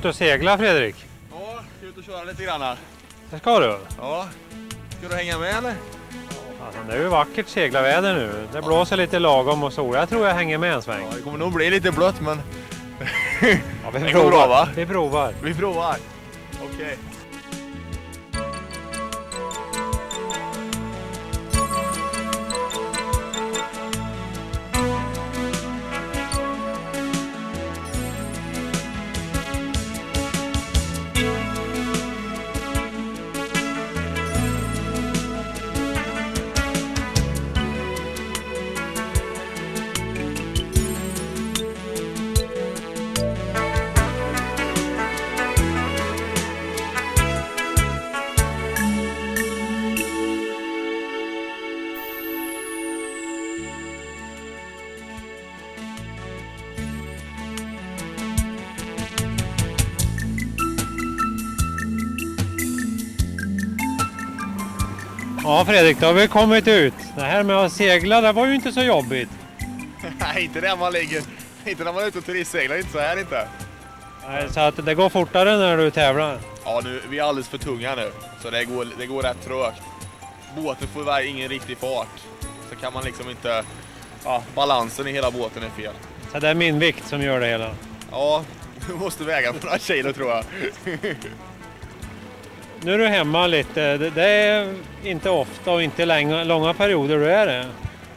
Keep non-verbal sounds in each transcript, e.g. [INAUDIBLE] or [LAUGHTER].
Ut och segla Fredrik? Ja, ska ut och köra lite grann här. Det ska du. Ja. Ska du hänga med eller? Alltså, det är ju vackert seglarväder nu. Det blåser lite lagom och sol. Jag tror jag hänger med en sväng. Ja, det kommer nog bli lite blött men Ja, vi [LAUGHS] går bra? Vi provar. Vi provar. Okej. Ja Fredrik, då har vi kommit ut. Det här med att segla, det var ju inte så jobbigt. [LAUGHS] Nej, inte där man ligger. Inte när man är ute och turistseglar, inte så här inte. Nej, Så att det går fortare när du tävlar. Ja, nu, vi är alldeles för tunga nu. Så det går, det går rätt trögt. Båten får iväg ingen riktig fart. Så kan man liksom inte... Ja, balansen i hela båten är fel. Så det är min vikt som gör det hela. Ja, du måste väga på några kilo tror jag. [LAUGHS] Nu är du hemma lite. Det, är inte ofta och inte länge, långa perioder du är det.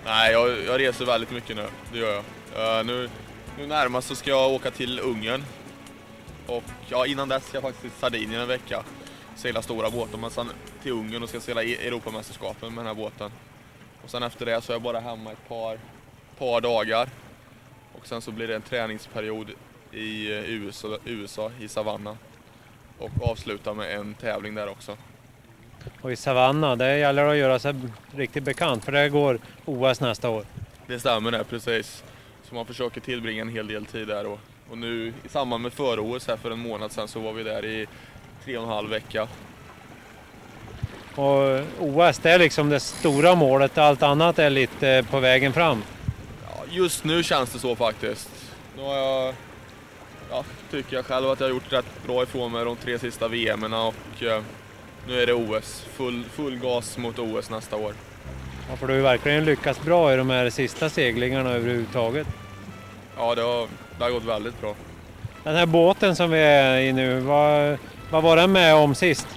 Nej, jag, jag reser väldigt mycket nu. Det gör jag. Uh, nu, nu närmast så ska jag åka till Ungern. Och ja, innan dess ska jag faktiskt till Sardinien en vecka. Segla stora båtar, men sen till Ungern och ska segla e-, Europamästerskapen med den här båten. Och sen efter det så är jag bara hemma ett par, par dagar. Och sen så blir det en träningsperiod i eh, USA, USA i Savannah. Och avsluta med en tävling där också. Och i Savanna, det gäller att göra sig riktigt bekant för det går OS nästa år. Det stämmer det, precis. Så man försöker tillbringa en hel del tid där. Och, och nu i samband med före-OS här för en månad sedan så var vi där i tre och en halv vecka. Och OS det är liksom det stora målet, allt annat är lite på vägen fram. Ja, just nu känns det så faktiskt. Nu har jag, ja, tycker jag själv att jag har gjort rätt bra ifrån mig de tre sista VMerna och eh, nu är det OS. Full, full gas mot OS nästa år. Ja, för du har ju verkligen lyckats bra i de här sista seglingarna överhuvudtaget. Ja, det har, det har gått väldigt bra. Den här båten som vi är i nu, vad, vad var den med om sist?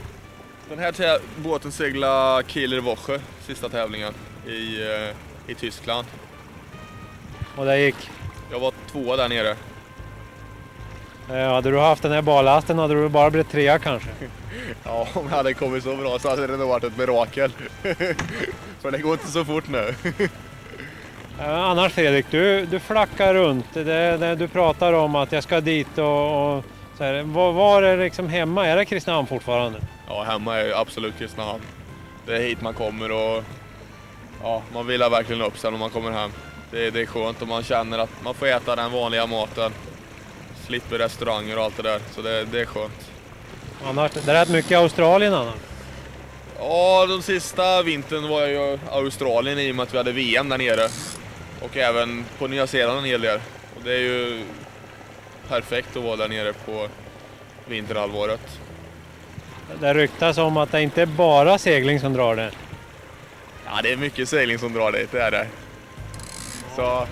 Den här båten seglar Kieler Woche, sista tävlingen i, eh, i Tyskland. Och det gick? Jag var tvåa där nere. Eh, hade du haft den här barlasten hade du bara blivit trea kanske. [LAUGHS] Ja, om jag hade kommit så bra så hade det nog varit ett mirakel. [LAUGHS] För det går inte så fort nu. [LAUGHS] Eh, annars Fredrik, du, du flackar runt. Det, det, du pratar om att jag ska dit och, och så här. Var, var är liksom hemma? Är det Kristinehamn fortfarande? Ja, hemma är absolut Kristinehamn. Det är hit man kommer och ja, man vill verkligen upp sig när man kommer hem. Det, det är skönt och man känner att man får äta den vanliga maten. Slipper restauranger och allt det där, så det, det är skönt. Det är rätt mycket Australien annars. Ja, den sista vintern var jag i Australien i och med att vi hade VM där nere. Och även på Nya Zeeland en hel del. Och det är ju perfekt att vara där nere på vinterhalvåret. Det ryktas om att det inte är bara segling som drar det. Ja, det är mycket segling som drar dit, det är det. Så,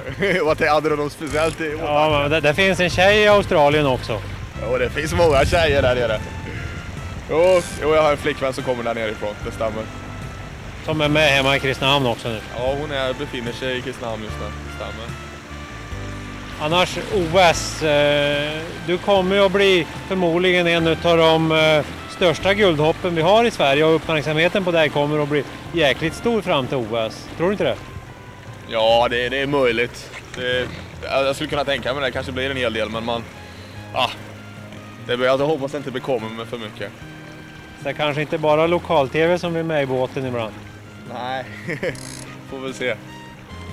vad det- hade du något speciellt i Ja, men det, det finns en tjej i Australien också. Jo, det finns många tjejer där nere. Jo, jo, jag har en flickvän som kommer där nerifrån, det stämmer. Som är med hemma i Kristinehamn också nu. Ja, hon är, befinner sig i Kristinehamn just nu, det stämmer. Annars OS, eh, du kommer ju att bli förmodligen en av de eh, största guldhoppen vi har i Sverige och uppmärksamheten på dig kommer att bli jäkligt stor fram till OS. Tror du inte det? Ja, det, det är möjligt. Det, jag skulle kunna tänka mig det, kanske blir en hel del, men man... Ah, det, jag hoppas det inte bekommer mig för mycket. Så det är kanske inte bara lokal-tv som är med i båten ibland. Nej, [LAUGHS] får väl se.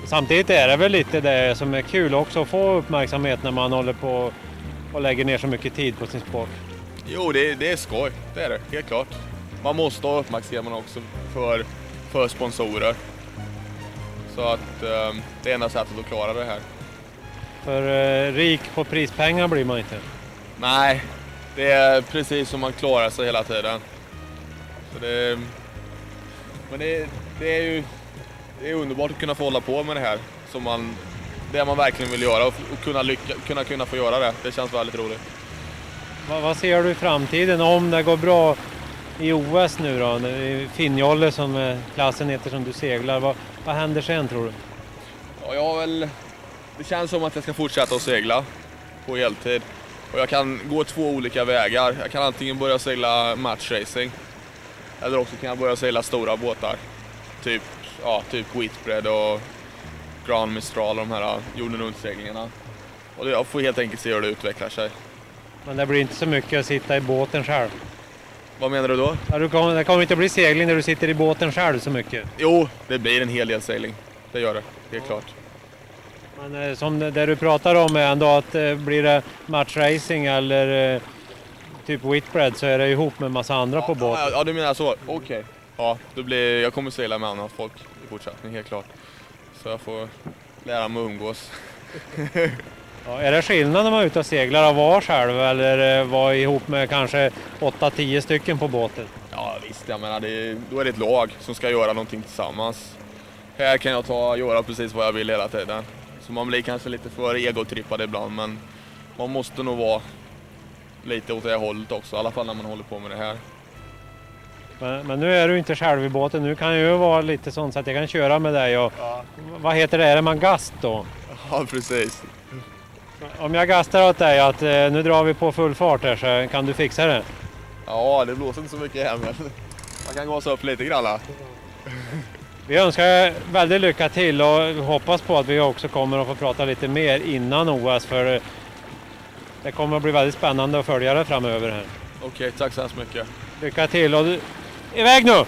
Samtidigt är det väl lite det som är kul också att få uppmärksamhet när man håller på och lägger ner så mycket tid på sin sport. Jo, det, det är skoj. Det är det, helt klart. Man måste ha uppmärksamhet också för, för sponsorer. Så att eh, det är enda sättet att klara det här. För eh, rik på prispengar blir man inte. Nej, det är precis som man klarar sig hela tiden. Så det, men det, det är ju det är underbart att kunna få hålla på med det här. Som man, det man verkligen vill göra och, och kunna, lycka, kunna, kunna få göra det. Det känns väldigt roligt. Vad, vad ser du i framtiden om det går bra i OS nu då? I Finnjolle som klassen heter som du seglar. Vad, vad händer sen tror du? Ja, jag väl... Det känns som att jag ska fortsätta att segla på heltid. Och jag kan gå två olika vägar. Jag kan antingen börja segla matchracing eller också kan jag börja segla stora båtar. Typ, ja, typ Whitbread och Grand Mistral och de här jorden runt-seglingarna. Och jag får helt enkelt se hur det utvecklar sig. Men det blir inte så mycket att sitta i båten själv? Vad menar du då? Ja, du kommer, det kommer inte bli segling när du sitter i båten själv så mycket? Jo, det blir en hel del segling. Det gör det, helt klart. Men eh, som det, det du pratar om är ändå att eh, blir det matchracing eller eh, typ Whitbread så är det ihop med massa andra ja, på båten. Ja, ja, du menar så. Okej. Okay. Ja, då blir, jag kommer segla med annat folk i fortsättningen, helt klart. Så jag får lära mig att umgås. [LAUGHS] ja, är det skillnad när man är ute och seglar att vara själv eller vara ihop med kanske 8-10 stycken på båten? Ja visst, jag menar det, då är det ett lag som ska göra någonting tillsammans. Här kan jag ta göra precis vad jag vill hela tiden. Så man blir kanske lite för egotrippad ibland men man måste nog vara lite åt det hållet också, i alla fall när man håller på med det här. Men, men nu är du inte själv i båten, nu kan jag ju vara lite sån så att jag kan köra med dig och ja. vad heter det, är det man gast då? Ja precis. Om jag gastar åt dig att eh, nu drar vi på full fart här så kan du fixa det? Ja, det blåser inte så mycket här men man kan gasa upp lite grann. Vi önskar väldigt lycka till och hoppas på att vi också kommer att få prata lite mer innan OS för det kommer att bli väldigt spännande att följa det framöver här. Okej, tack så hemskt mycket. Lycka till och iväg nu!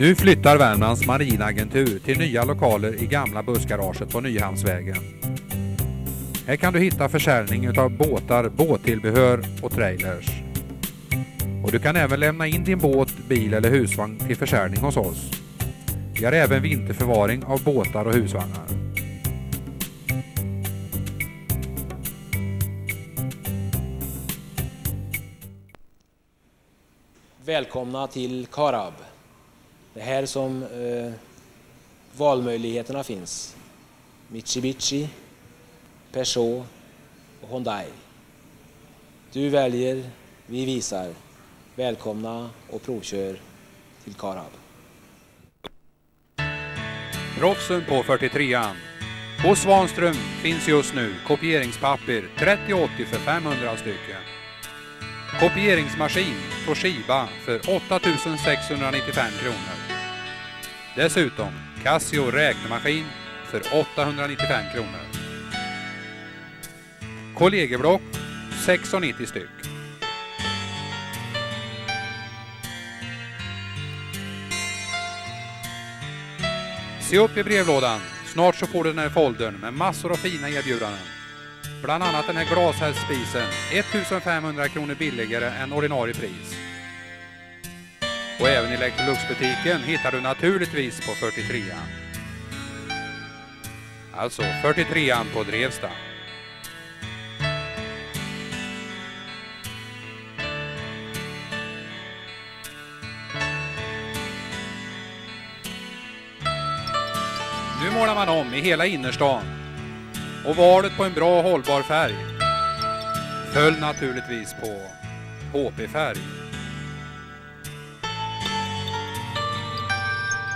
Nu flyttar Värmlands marinagentur till nya lokaler i gamla bussgaraget på Nyhamnsvägen. Här kan du hitta försäljning av båtar, båttillbehör och trailers. Och du kan även lämna in din båt, bil eller husvagn till försäljning hos oss. Vi har även vinterförvaring av båtar och husvagnar. Välkomna till Karab. Det är här som eh, valmöjligheterna finns. Mitsubishi, Peugeot och Hyundai. Du väljer, vi visar. Välkomna och provkör till Karab. Proffsen på 43an. Hos Svanström finns just nu kopieringspapper 3080 för 500 stycken. Kopieringsmaskin Toshiba för 8695 kronor. Dessutom Casio räknemaskin för 895 kronor. Kollegieblock 6,90 styck. Se upp i brevlådan. Snart så får du den här foldern med massor av fina erbjudanden. Bland annat den här glashällsspisen, 1500 kronor billigare än ordinarie pris. Och även i Electroluxbutiken hittar du naturligtvis på 43an. Alltså 43an på Drevsta. Nu målar man om i hela innerstan. Och valet på en bra och hållbar färg föll naturligtvis på HP-färg.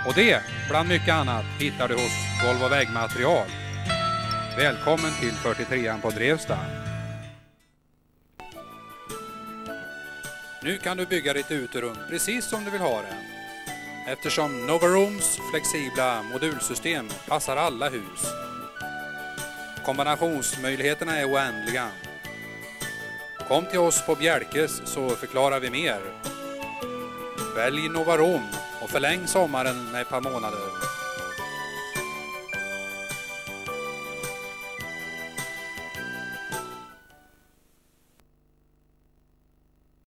Och det, bland mycket annat, hittar du hos Volvo Vägmaterial. Välkommen till 43an på Drevsta. Nu kan du bygga ditt uterum precis som du vill ha det. Eftersom Novarooms flexibla modulsystem passar alla hus. Kombinationsmöjligheterna är oändliga. Kom till oss på Bjälkes så förklarar vi mer. Välj Novarom och förläng sommaren med ett par månader.